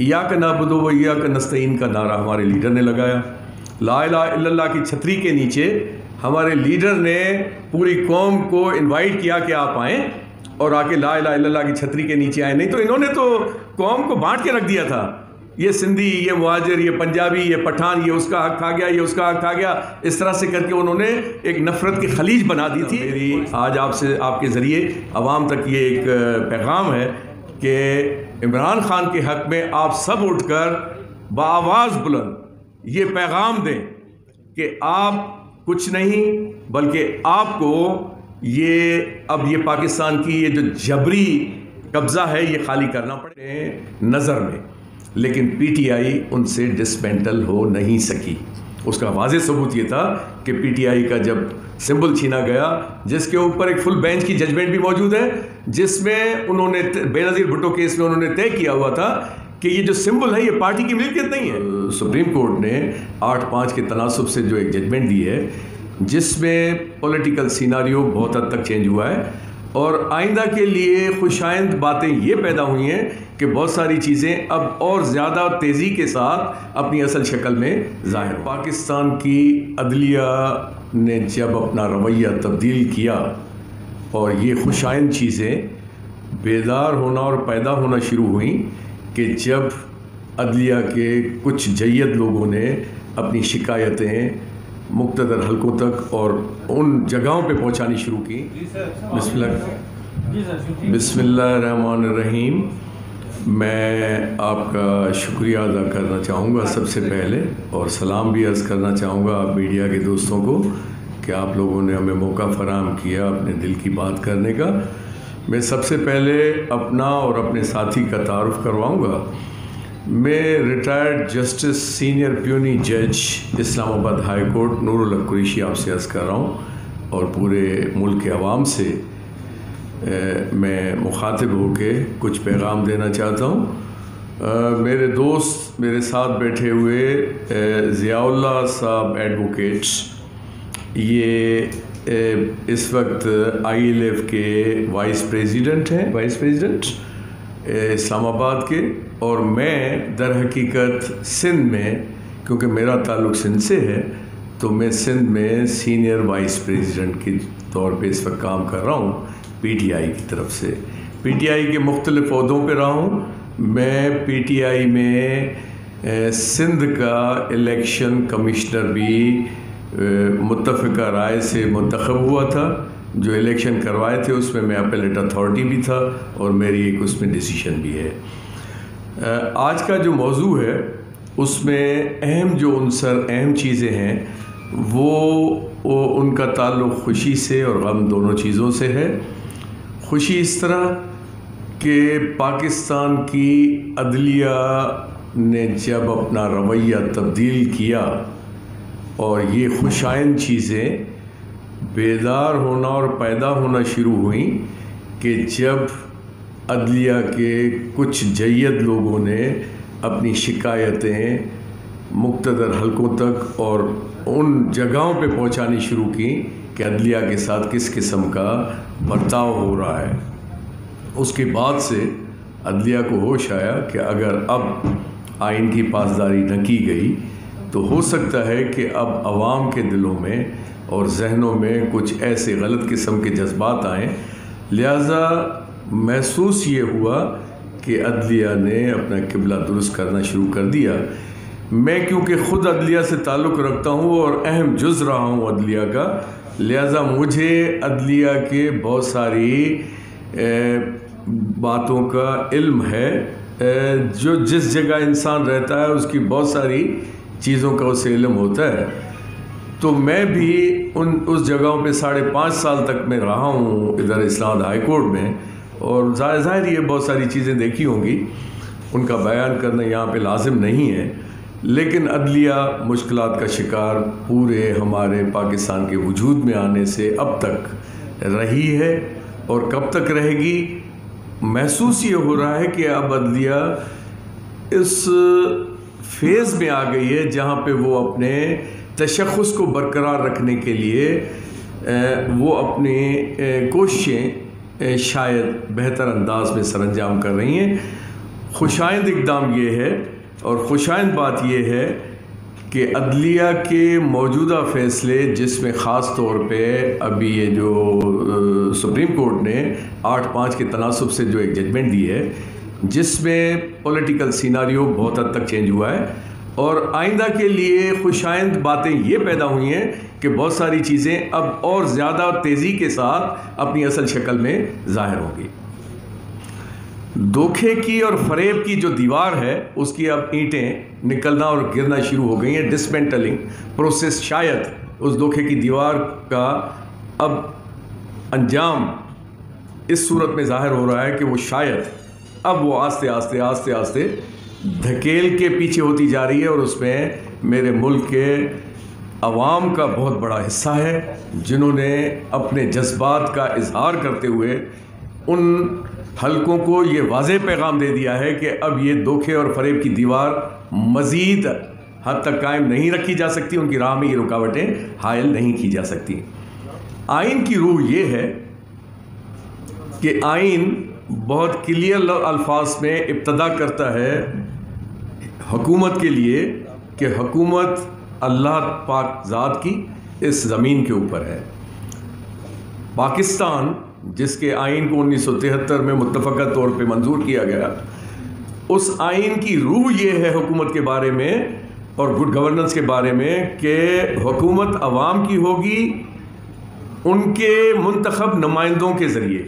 یا کا نابود و یا کا نستعین کا نعرہ ہمارے لیڈر نے لگایا۔ لا الہ الا اللہ کی چھتری کے نیچے ہمارے لیڈر نے پوری قوم کو انوائٹ کیا کہ آپ آئیں اور آ کے لا الہ الا اللہ کی چھتری کے نیچے آئے نہیں تو انہوں نے تو قوم کو بانٹ کے رکھ دیا تھا۔ یہ سندھی یہ مہاجر یہ پنجابی یہ پٹھان یہ اس کا حق کھا گیا یہ اس کا حق کھا گیا۔ اس طرح سے کر کے انہوں نے ایک نفرت کی خلیج بنا دی تھی۔ میری آج آپ سے آپ کے ذریعے عوام تک یہ ایک پیغام ہے کہ عمران خان کے حق میں آپ سب اٹھ کر بآواز بلند یہ پیغام دیں کہ آپ کچھ نہیں بلکہ آپ کو یہ اب یہ پاکستان کی یہ جو جبری قبضہ ہے یہ خالی کرنا پڑے نظر میں لیکن پی ٹی آئی ان سے ڈسپینٹل ہو نہیں سکی۔ اس کا واضح ثبوت یہ تھا کہ پی ٹی آئی کا جب سمبل چھینا گیا، جس کے اوپر ایک فل بینچ کی ججمنٹ بھی موجود ہے، جس میں انہوں نے بے نظیر بھٹو کیس میں انہوں نے طے کیا ہوا تھا کہ یہ جو سمبل ہے، یہ پارٹی کی ملکیت نہیں ہے؟ سپریم کورٹ نے آٹھ پانچ کے تناسب سے جو ایک ججمنٹ دی ہے، جس میں پولیٹیکل سیناریو بہت حد تک چینج ہوا ہے۔ اور آئندہ کے لیے خوشائند باتیں یہ پیدا ہوئی ہیں کہ بہت ساری چیزیں اب اور زیادہ تیزی کے ساتھ اپنی اصل شکل میں ظاہر پاکستان کی عدلیہ نے جب اپنا رویہ تبدیل کیا اور یہ خوشائند چیزیں بیدار ہونا اور پیدا ہونا شروع ہوئیں کہ جب عدلیہ کے کچھ جید لوگوں نے اپنی شکایتیں مقتدر حلقوں تک اور ان جگہوں پہ پہنچانی شروع کی۔ بسم اللہ۔ بسم اللہ الرحمن الرحیم۔ میں آپ کا شکریہ ادا کرنا چاہوں گا سب سے پہلے اور سلام بھی عرض کرنا چاہوں گا آپ میڈیا کے دوستوں کو کہ آپ لوگوں نے ہمیں موقع فراہم کیا اپنے دل کی بات کرنے کا۔ میں سب سے پہلے اپنا اور اپنے ساتھی کا تعارف کرواؤں گا۔ میں ریٹائرڈ جسٹس سینئر پیونی جج Islamabad high court Noor الق قریشی آپ سے عرض کر رہا ہوں اور پورے ملک کے عوام سے میں مخاطب ہو کے کچھ پیغام دینا چاہتا ہوں۔ میرے دوست، میرے ساتھ بیٹھے ہوئے ضیاء اللہ صاحب ایڈوکیٹس یہ اس وقت آئی ایل ایف کے وائس پریزیڈنٹ ہیں۔ وائس پریزیڈنٹ اسلام آباد کے اور میں در حقیقت سندھ میں، کیونکہ میرا تعلق سندھ سے ہے، تو میں سندھ میں سینئر وائس پریزیڈنٹ کے طور پہ اس وقت کام کر رہا ہوں، پی ٹی آئی کی طرف سے۔ پی ٹی آئی کے مختلف عہدوں پہ رہا ہوں۔ میں پی ٹی آئی میں سندھ کا الیکشن کمشنر بھی متفقہ رائے سے منتخب ہوا تھا۔ جو الیکشن کروائے تھے، اس میں میں اپلیٹ اتھارٹی بھی تھا اور میری ایک اس میں ڈیسیشن بھی ہے۔ آج کا جو موضوع ہے، اس میں اہم جو عنصر، اہم چیزیں ہیں وہ ان کا تعلق خوشی سے اور غم دونوں چیزوں سے ہے۔ خوشی اس طرح کہ پاکستان کی عدلیہ نے جب اپنا رویہ تبدیل کیا اور یہ خوشائن چیزیں بیدار ہونا اور پیدا ہونا شروع ہوئیں کہ جب عدلیہ کے کچھ جید لوگوں نے اپنی شکایتیں مقتدر حلقوں تک اور ان جگہوں پہ پہنچانی شروع کی کہ عدلیہ کے ساتھ کس قسم کا برتاؤ ہو رہا ہے۔ اس کے بعد سے عدلیہ کو ہوش آیا کہ اگر اب آئین کی پاسداری نہ کی گئی تو ہو سکتا ہے کہ اب عوام کے دلوں میں اور ذہنوں میں کچھ ایسے غلط قسم کے جذبات آئیں لہٰذا محسوس یہ ہوا کہ عدلیہ نے اپنا قبلہ درست کرنا شروع کر دیا۔ میں کیونکہ خود عدلیہ سے تعلق رکھتا ہوں اور اہم جز رہا ہوں عدلیہ کا، لہٰذا مجھے عدلیہ کے بہت ساری باتوں کا علم ہے۔ جو جس جگہ انسان رہتا ہے، اس کی بہت ساری چیزوں کا اسے علم ہوتا ہے۔ تو میں بھی ان اس جگہوں پہ ساڑھے پانچ سال تک میں رہا ہوں ادھر اسلام آباد ہائی کورٹ میں اور ظاہر ظاہر یہ بہت ساری چیزیں دیکھی ہوں گی، ان کا بیان کرنا یہاں پہ لازم نہیں ہے۔ لیکن عدلیہ مشکلات کا شکار پورے ہمارے پاکستان کے وجود میں آنے سے اب تک رہی ہے اور کب تک رہے گی؟ محسوس یہ ہو رہا ہے کہ اب عدلیہ اس فیز میں آ گئی ہے جہاں پہ وہ اپنے تشخص کو برقرار رکھنے کے لیے وہ اپنی کوششیں شاید بہتر انداز میں سر انجام کر رہی ہیں۔ خوشائند اقدام یہ ہے، اور خوشائند بات یہ ہے کہ عدلیہ کے موجودہ فیصلے، جس میں خاص طور پہ ابھی یہ جو سپریم کورٹ نے آٹھ پانچ کے تناسب سے جو ایک ججمنٹ دی ہے، جس میں پولیٹیکل سیناریو بہت حد تک چینج ہوا ہے۔ اور آئندہ کے لیے خوشائند باتیں یہ پیدا ہوئی ہیں کہ بہت ساری چیزیں اب اور زیادہ تیزی کے ساتھ اپنی اصل شکل میں ظاہر ہوں گی۔ دھوکھے کی اور فریب کی جو دیوار ہے، اس کی اب اینٹیں نکلنا اور گرنا شروع ہو گئی ہیں ڈسمنٹلنگ پروسیس شاید اس دھوکھے کی دیوار کا اب انجام اس صورت میں ظاہر ہو رہا ہے کہ وہ شاید اب وہ آستے آستے آستے آستے دھکیل کے پیچھے ہوتی جا رہی ہے اور اس میں میرے ملک کے عوام کا بہت بڑا حصہ ہے، جنہوں نے اپنے جذبات کا اظہار کرتے ہوئے ان حلقوں کو یہ واضح پیغام دے دیا ہے کہ اب یہ دھوکھے اور فریب کی دیوار مزید حد تک قائم نہیں رکھی جا سکتی، ان کی راہ میں یہ رکاوٹیں حائل نہیں کی جا سکتی۔ آئین کی روح یہ ہے کہ آئین بہت کلیئر الفاظ میں ابتدا کرتا ہے حکومت کے لیے کہ حکومت اللہ پاک ذات کی اس زمین کے اوپر ہے۔ پاکستان، جس کے آئین کو انیس سو تہتر میں متفقہ طور پہ منظور کیا گیا، اس آئین کی روح یہ ہے حکومت کے بارے میں اور گڈ گورننس کے بارے میں کہ حکومت عوام کی ہوگی ان کے منتخب نمائندوں کے ذریعے۔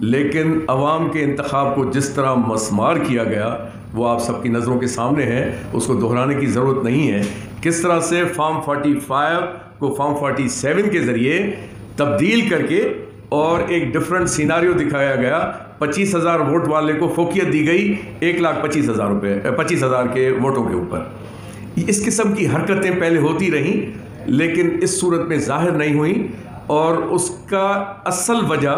لیکن عوام کے انتخاب کو جس طرح مسمار کیا گیا، وہ آپ سب کی نظروں کے سامنے ہے اس کو دہرانے کی ضرورت نہیں ہے۔ کس طرح سے فارم فورٹی فائیو کو فارم فورٹی سیون کے ذریعے تبدیل کر کے اور ایک ڈفرنٹ سیناریو دکھایا گیا، پچیس ہزار ووٹ والے کو فوکیت دی گئی، ایک لاکھ پچیس ہزار روپے، پچیس ہزار کے ووٹوں کے اوپر۔ اس قسم کی حرکتیں پہلے ہوتی رہیں، لیکن اس صورت میں ظاہر نہیں ہوئیں اور اس کا اصل وجہ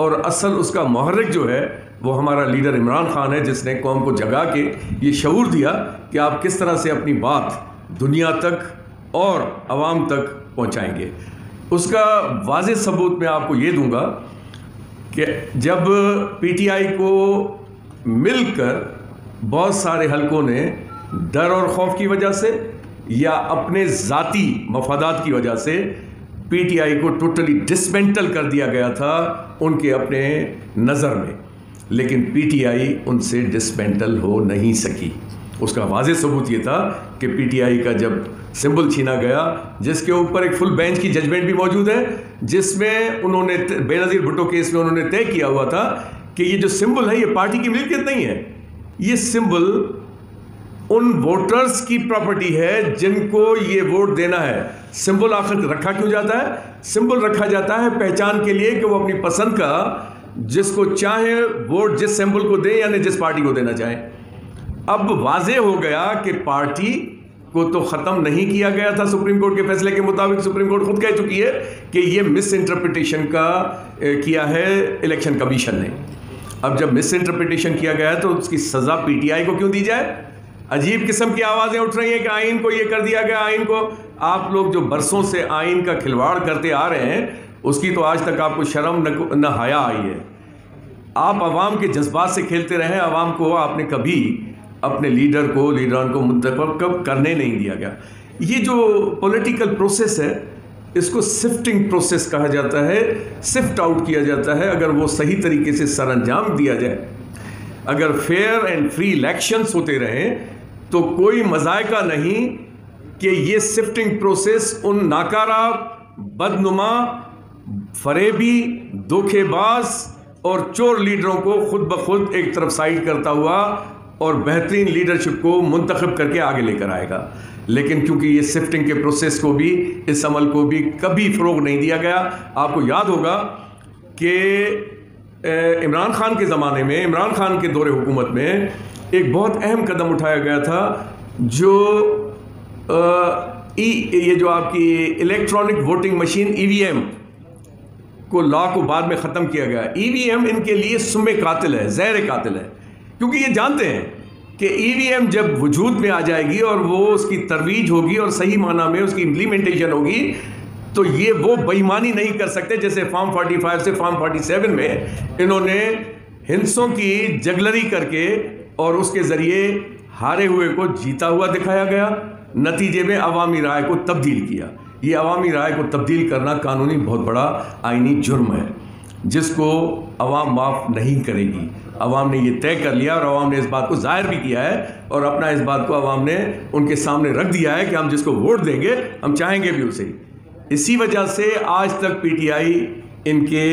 اور اصل اس کا محرک جو ہے، وہ ہمارا لیڈر عمران خان ہے، جس نے قوم کو جگا کے یہ شعور دیا کہ آپ کس طرح سے اپنی بات دنیا تک اور عوام تک پہنچائیں گے۔ اس کا واضح ثبوت میں آپ کو یہ دوں گا کہ جب پی ٹی آئی کو مل کر بہت سارے حلقوں نے ڈر اور خوف کی وجہ سے یا اپنے ذاتی مفادات کی وجہ سے پی ٹی آئی کو ٹوٹلی ڈسمنٹل کر دیا گیا تھا ان کے اپنے نظر میں۔ لیکن پی ٹی آئی ان سے ڈسمنٹل ہو نہیں سکی۔ اس کا واضح ثبوت یہ تھا کہ پی ٹی آئی کا جب سمبل چھینا گیا، جس کے اوپر ایک فل بینچ کی ججمنٹ بھی موجود ہے، جس میں انہوں نے بے نظیر بھٹو کیس میں انہوں نے طے کیا ہوا تھا کہ یہ جو سمبل ہے، یہ پارٹی کی ملکیت نہیں ہے۔ یہ سمبل ان ووٹرز کی پراپرٹی ہے جن کو یہ ووٹ دینا ہے۔ سمبل آخر رکھا کیوں جاتا ہے؟ سمبل رکھا جاتا ہے پہچان کے لیے کہ وہ اپنی پسند کا جس کو چاہے ووٹ جس سمبل کو دیں یعنی جس پارٹی کو دینا چاہیں۔ اب واضح ہو گیا کہ پارٹی کو تو ختم نہیں کیا گیا تھا سپریم کورٹ کے فیصلے کے مطابق۔ سپریم کورٹ خود کہہ چکی ہے کہ یہ مس انٹرپریٹیشن کا کیا ہے؟ الیکشن کمیشن نے۔ اب جب مس انٹرپریٹیشن کیا گیا ہے تو اس کی سزا پی ٹی آئی کو کیوں دی جائے؟ عجیب قسم کی آوازیں اٹھ رہی ہیں کہ آئین کو یہ کر دیا گیا، آئین کو۔ آپ لوگ جو برسوں سے آئین کا کھلواڑ کرتے آ رہے ہیں، اس کی تو آج تک آپ کو شرم نہ حیا آئی ہے۔ آپ عوام کے جذبات سے کھیلتے رہے، عوام کو آپ نے کبھی اپنے لیڈر کو، لیڈران کو منتخب کرنے نہیں دیا گیا۔ یہ جو پولیٹیکل پروسیس ہے، اس کو سفٹنگ پروسیس کہا جاتا ہے سفٹ آؤٹ کیا جاتا ہے۔ اگر وہ صحیح طریقے سے سر انجام دیا جائے، اگر فیئر اینڈ فری الیکشنس ہوتے رہیں تو کوئی مذائقہ نہیں کہ یہ سفٹنگ پروسیس ان ناکارہ، بدنما، فریبی دھوکے باز اور چور لیڈروں کو خود بخود ایک طرف سائڈ کرتا ہوا اور بہترین لیڈرشپ کو منتخب کر کے آگے لے کر آئے گا۔ لیکن کیونکہ یہ سفٹنگ کے پروسیس کو بھی، اس عمل کو بھی کبھی فروغ نہیں دیا گیا، آپ کو یاد ہوگا کہ عمران خان کے زمانے میں، عمران خان کے دور حکومت میں ایک بہت اہم قدم اٹھایا گیا تھا جو یہ جو آپ کی electronic voting machine E V M کو لا کو بعد میں ختم کیا گیا۔ ای وی ایم ان کے لیے سم قاتل ہے، زہر قاتل ہے۔ کیونکہ یہ جانتے ہیں کہ ای وی ایم جب وجود میں آ جائے گی اور وہ اس کی ترویج ہوگی اور صحیح معنی میں اس کی امپلیمنٹیشن ہوگی، تو یہ وہ بےمانی نہیں کر سکتے جیسے فارم فورٹی فائیو سے فارم فورٹی سیون میں انہوں نے ہنسوں کی جگلری کر کے اور اس کے ذریعے ہارے ہوئے کو جیتا ہوا دکھایا گیا، نتیجے میں عوامی رائے کو تبدیل کیا۔ یہ عوامی رائے کو تبدیل کرنا قانونی بہت بڑا آئینی جرم ہے، جس کو عوام معاف نہیں کرے گی۔ عوام نے یہ طے کر لیا اور عوام نے اس بات کو ظاہر بھی کیا ہے اور اپنا اس بات کو عوام نے ان کے سامنے رکھ دیا ہے کہ ہم جس کو ووٹ دیں گے، ہم چاہیں گے بھی اسے۔ اسی وجہ سے آج تک پی ٹی آئی ان کے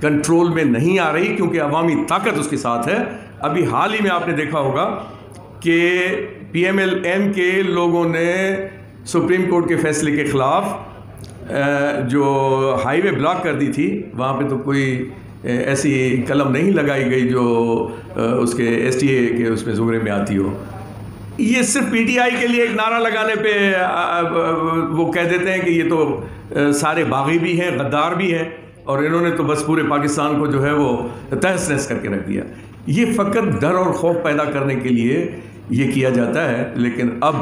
کنٹرول میں نہیں آ رہی، کیونکہ عوامی طاقت اس کے ساتھ ہے۔ ابھی حال ہی میں آپ نے دیکھا ہوگا کہ پی ایم ایل این کے لوگوں نے سپریم کورٹ کے فیصلے کے خلاف جو ہائی وے بلاک کر دی تھی، وہاں پہ تو کوئی ایسی قلم نہیں لگائی گئی جو اس کے ایس ٹی اے کے اس میں زمرے میں آتی ہو۔ یہ صرف پی ٹی آئی کے لیے ایک نعرہ لگانے پہ وہ کہہ دیتے ہیں کہ یہ تو سارے باغی بھی ہیں، غدار بھی ہیں، اور انہوں نے تو بس پورے پاکستان کو جو ہے وہ تہس نہس کر کے رکھ دیا۔ یہ فقط ڈر اور خوف پیدا کرنے کے لیے یہ کیا جاتا ہے، لیکن اب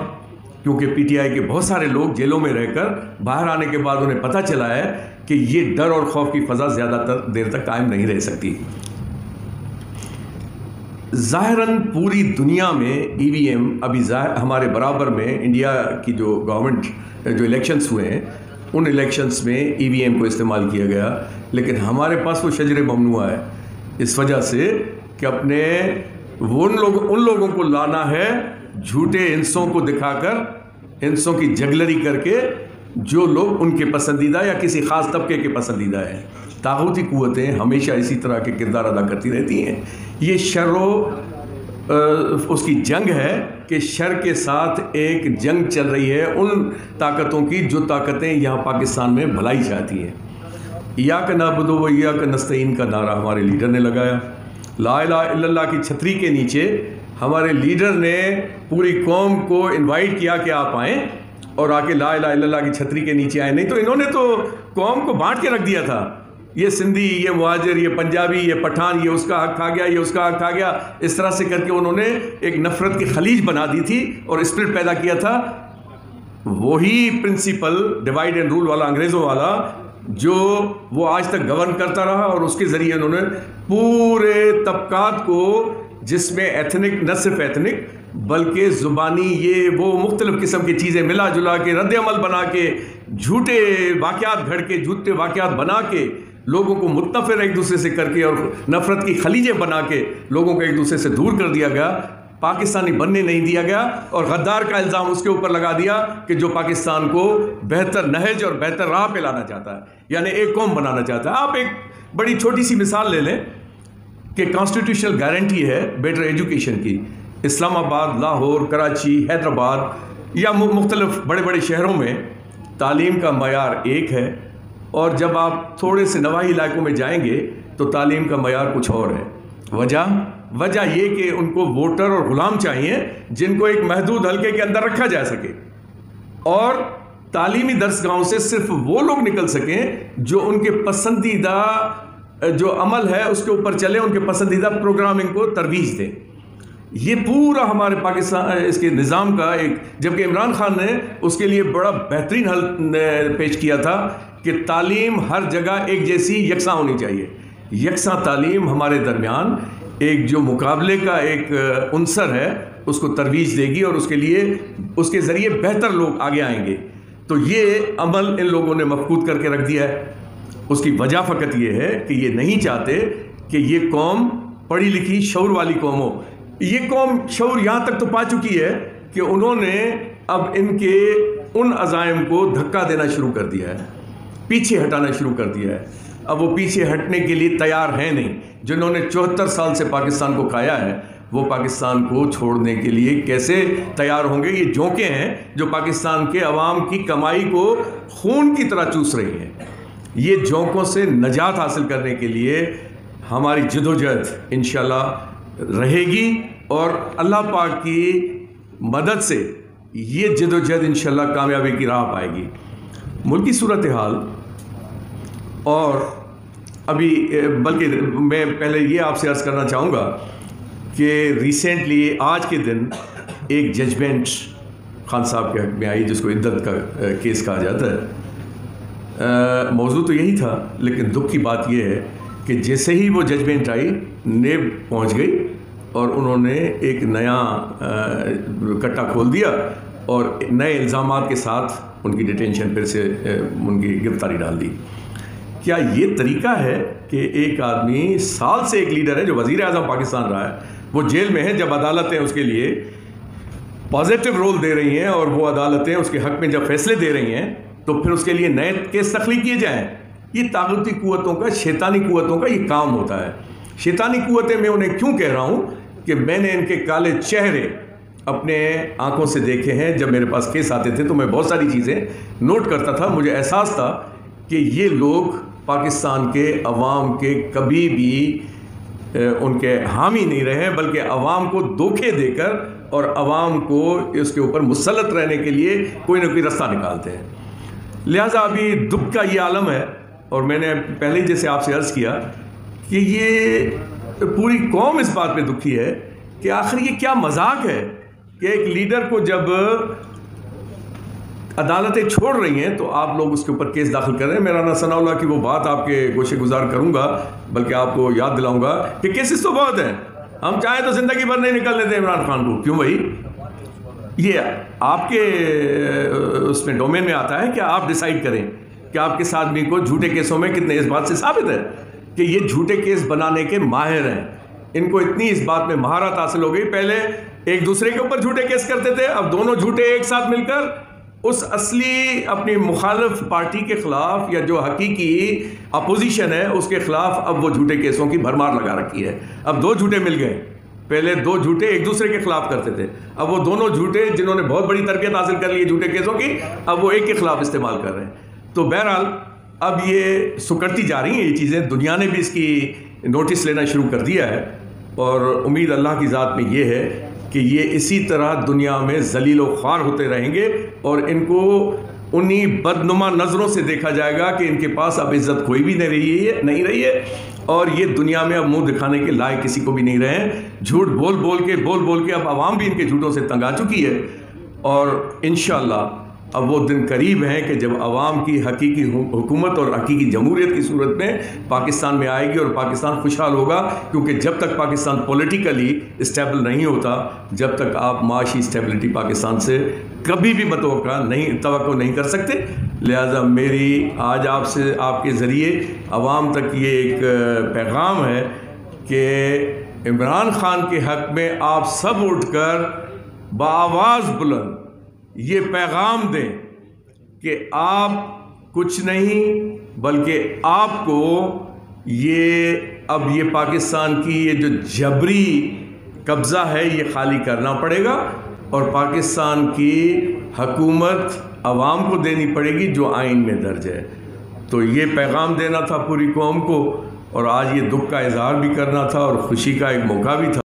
کیونکہ پی ٹی آئی کے بہت سارے لوگ جیلوں میں رہ کر باہر آنے کے بعد انہیں پتہ چلا ہے کہ یہ ڈر اور خوف کی فضا زیادہ تر دیر تک قائم نہیں رہ سکتی۔ ظاہراً پوری دنیا میں ای وی ایم ابھی ظاہر ہمارے برابر میں انڈیا کی جو گورنمنٹ جو الیکشنس ہوئے ہیں، ان الیکشنس میں ای وی ایم کو استعمال کیا گیا، لیکن ہمارے پاس وہ شجر ممنوع ہے۔ اس وجہ سے کہ اپنے ان لوگ ان لوگوں کو لانا ہے جھوٹے ہنسوں کو دکھا کر ہنسوں کی جگلری کر کے جو لوگ ان کے پسندیدہ یا کسی خاص طبقے کے پسندیدہ ہیں۔ طاقتی قوتیں ہمیشہ اسی طرح کے کردار ادا کرتی رہتی ہیں۔ یہ شر و اس کی جنگ ہے کہ شر کے ساتھ ایک جنگ چل رہی ہے ان طاقتوں کی جو طاقتیں یہاں پاکستان میں بھلائی چاہتی ہیں۔ یا کا نابود و یا کا نستعین کا نعرہ ہمارے لیڈر نے لگایا۔ لا الہ الا اللہ کی چھتری کے نیچے ہمارے لیڈر نے پوری قوم کو انوائٹ کیا کہ آپ آئیں اور آ کے لا الہ الا اللہ کی چھتری کے نیچے آئے نہیں تو انہوں نے تو قوم کو بانٹ کے رکھ دیا تھا۔ یہ سندھی، یہ مہاجر، یہ پنجابی، یہ پٹھان، یہ اس کا حق کھا گیا، یہ اس کا حق کھا گیا۔ اس طرح سے کر کے انہوں نے ایک نفرت کی خلیج بنا دی تھی اور اسپرٹ پیدا کیا تھا۔ وہی پرنسپل ڈیوائڈ اینڈ رول والا انگریزوں والا جو وہ آج تک گورن کرتا رہا اور اس کے ذریعے انہوں نے پورے طبقات کو جس میں ایتھنک نہ صرف ایتھنک بلکہ زبانی یہ وہ مختلف قسم کی چیزیں ملا جلا کے، رد عمل بنا کے، جھوٹے واقعات گھڑ کے، جھوٹے واقعات بنا کے، لوگوں کو متفر ایک دوسرے سے کر کے اور نفرت کی خلیجیں بنا کے لوگوں کو ایک دوسرے سے دور کر دیا گیا۔ پاکستانی بننے نہیں دیا گیا اور غدار کا الزام اس کے اوپر لگا دیا کہ جو پاکستان کو بہتر نہج اور بہتر راہ پہ لانا چاہتا ہے یعنی ایک قوم بنانا چاہتا ہے۔ آپ ایک بڑی چھوٹی سی مثال لے لیں کہ کانسٹیٹیوشنل گارنٹی ہے بیٹر ایجوکیشن کی۔ اسلام آباد لاہور، کراچی، حیدرآباد یا مختلف بڑے بڑے شہروں میں تعلیم کا معیار ایک ہے اور جب آپ تھوڑے سے نواحی علاقوں میں جائیں گے تو تعلیم کا معیار کچھ اور ہے۔ وجہ وجہ یہ کہ ان کو ووٹر اور غلام چاہیے جن کو ایک محدود حلقے کے اندر رکھا جا سکے۔ اور تعلیمی درس گاہوں سے صرف وہ لوگ نکل سکیں جو ان کے پسندیدہ، جو عمل ہے اس کے اوپر چلے، ان کے پسندیدہ پروگرامنگ کو ترویج دیں۔ یہ پورا ہمارے پاکستان، اس کے نظام کا ایک، جبکہ عمران خان نے اس کے لیے بڑا بہترین حل پیش کیا تھا کہ تعلیم ہر جگہ ایک جیسی یکساں ہونی چاہیے۔ یکساں تعلیم ہمارے درمیان ایک جو مقابلے کا ایک عنصر ہے، اس کو ترویج دے گی اور اس کے لیے، اس کے ذریعے بہتر لوگ آگے آئیں گے۔ تو یہ عمل ان لوگوں نے مفقود کر کے رکھ دیا ہے۔ اس کی وجہ فقط یہ ہے کہ یہ نہیں چاہتے کہ یہ قوم پڑھی لکھی شعور والی قوم ہو یہ قوم شعور یہاں تک تو پا چکی ہے کہ انہوں نے اب ان کے ان عزائم کو دھکا دینا شروع کر دیا ہے، پیچھے ہٹانا شروع کر دیا ہے۔ اب وہ پیچھے ہٹنے کے لیے تیار ہیں نہیں۔ جنہوں نے چوہتر سال سے پاکستان کو کھایا ہے، وہ پاکستان کو چھوڑنے کے لیے کیسے تیار ہوں گے؟ یہ جھونکے ہیں جو پاکستان کے عوام کی کمائی کو خون کی طرح چوس رہی ہیں۔ یہ جھونکوں سے نجات حاصل کرنے کے لیے ہماری جد و جہد انشاءاللہ رہے گی اور اللہ پاک کی مدد سے یہ جد و جہد انشاءاللہ کامیابی کی راہ پائے گی۔ ملکی صورتحال اور ابھی بلکہ میں پہلے یہ آپ سے عرض کرنا چاہوں گا کہ ریسنٹلی آج کے دن ایک ججمنٹ خان صاحب کے حق میں آئی، جس کو عدت کا کیس کہا جاتا ہے۔ موضوع تو یہی تھا، لیکن دکھ کی بات یہ ہے کہ جیسے ہی وہ ججمنٹ آئی، نیب پہنچ گئی اور انہوں نے ایک نیا کٹا کھول دیا اور نئے الزامات کے ساتھ ان کی ڈیٹینشن پھر سے ان کی گرفتاری ڈال دی۔ کیا یہ طریقہ ہے کہ ایک آدمی سال سے ایک لیڈر ہے جو وزیر اعظم پاکستان رہا ہے؟ وہ جیل میں ہے جب عدالتیں اس کے لیے پازیٹیو رول دے رہی ہیں اور وہ عدالتیں اس کے حق میں جب فیصلے دے رہی ہیں، تو پھر اس کے لیے نئے کیس تخلیق کیے جائیں۔ یہ طاقتی قوتوں کا، شیطانی قوتوں کا یہ کام ہوتا ہے۔ شیطانی قوتیں میں انہیں کیوں کہہ رہا ہوں؟ کہ میں نے ان کے کالے چہرے اپنے آنکھوں سے دیکھے ہیں۔ جب میرے پاس کیس آتے تھے تو میں بہت ساری چیزیں نوٹ کرتا تھا۔ مجھے احساس تھا کہ یہ لوگ پاکستان کے عوام کے کبھی بھی ان کے حامی نہیں رہے، بلکہ عوام کو دھوکے دے کر اور عوام کو اس کے اوپر مسلط رہنے کے لیے کوئی نہ کوئی رستہ نکالتے ہیں۔ لہٰذا ابھی دکھ کا یہ عالم ہے، اور میں نے پہلے ہی جیسے آپ سے عرض کیا کہ یہ پوری قوم اس بات پہ دکھی ہے کہ آخر یہ کیا مذاق ہے کہ ایک لیڈر کو جب عدالتیں چھوڑ رہی ہیں تو آپ لوگ اس کے اوپر کیس داخل کر رہے ہیں۔ میرا ثناء اللہ کی وہ بات آپ کے گوشے گزار کروں گا، بلکہ آپ کو یاد دلاؤں گا کہ کیسز تو بہت ہیں۔ ہم چاہیں تو زندگی بھر نہیں نکل لیتے عمران خان کو۔ کیوں بھائی؟ یہ آپ کے اس میں ڈومین میں آتا ہے کہ آپ ڈیسائیڈ کریں کہ آپ کس آدمی کو جھوٹے کیسوں میں کتنے اس بات سے ثابت ہے کہ یہ جھوٹے کیس بنانے کے ماہر ہیں۔ ان کو اتنی اس بات میں مہارت حاصل ہو گئی۔ پہلے ایک دوسرے کے اوپر جھوٹے کیس کرتے تھے، اب دونوں جھوٹے ایک ساتھ مل کر اس اصلی اپنی مخالف پارٹی کے خلاف یا جو حقیقی اپوزیشن ہے، اس کے خلاف اب وہ جھوٹے کیسوں کی بھرمار لگا رکھی ہے۔ اب دو جھوٹے مل گئے۔ پہلے دو جھوٹے ایک دوسرے کے خلاف کرتے تھے۔ اب وہ دونوں جھوٹے جنہوں نے بہت بڑی تربیت حاصل کر لی جھوٹے کیسوں کی، اب وہ ایک کے خلاف استعمال کر رہے ہیں۔ تو بہرحال، اب یہ سکڑتی جا رہی ہیں یہ چیزیں۔ دنیا نے بھی اس کی نوٹس لینا شروع کر دیا ہے۔ اور امید اللہ کی ذات میں یہ ہے کہ یہ اسی طرح دنیا میں ذلیل و خوار ہوتے رہیں گے اور ان کو انہی بدنما نظروں سے دیکھا جائے گا کہ ان کے پاس اب عزت کوئی بھی نہیں رہی ہے، نہیں رہی ہے اور یہ دنیا میں اب منہ دکھانے کے لائق کسی کو بھی نہیں رہے ہیں۔ جھوٹ بول بول کے، بول بول کے اب عوام بھی ان کے جھوٹوں سے تنگ آ چکی ہے۔ اور انشاءاللہ اب وہ دن قریب ہیں کہ جب عوام کی حقیقی حکومت اور حقیقی جمہوریت کی صورت میں پاکستان میں آئے گی اور پاکستان خوشحال ہوگا، کیونکہ جب تک پاکستان پولیٹیکلی اسٹیبل نہیں ہوتا، جب تک آپ معاشی اسٹیبلٹی پاکستان سے کبھی بھی متوقع نہیں توقع نہیں کر سکتے۔ لہٰذا میری آج آپ سے آپ کے ذریعے عوام تک یہ ایک پیغام ہے کہ عمران خان کے حق میں آپ سب اٹھ کر بآواز بلند یہ پیغام دیں کہ آپ کچھ نہیں بلکہ آپ کو یہ اب یہ پاکستان کی یہ جو جبری قبضہ ہے یہ خالی کرنا پڑے گا اور پاکستان کی حکومت عوام کو دینی پڑے گی جو آئین میں درج ہے۔ تو یہ پیغام دینا تھا پوری قوم کو اور آج یہ دکھ کا اظہار بھی کرنا تھا اور خوشی کا ایک موقع بھی تھا۔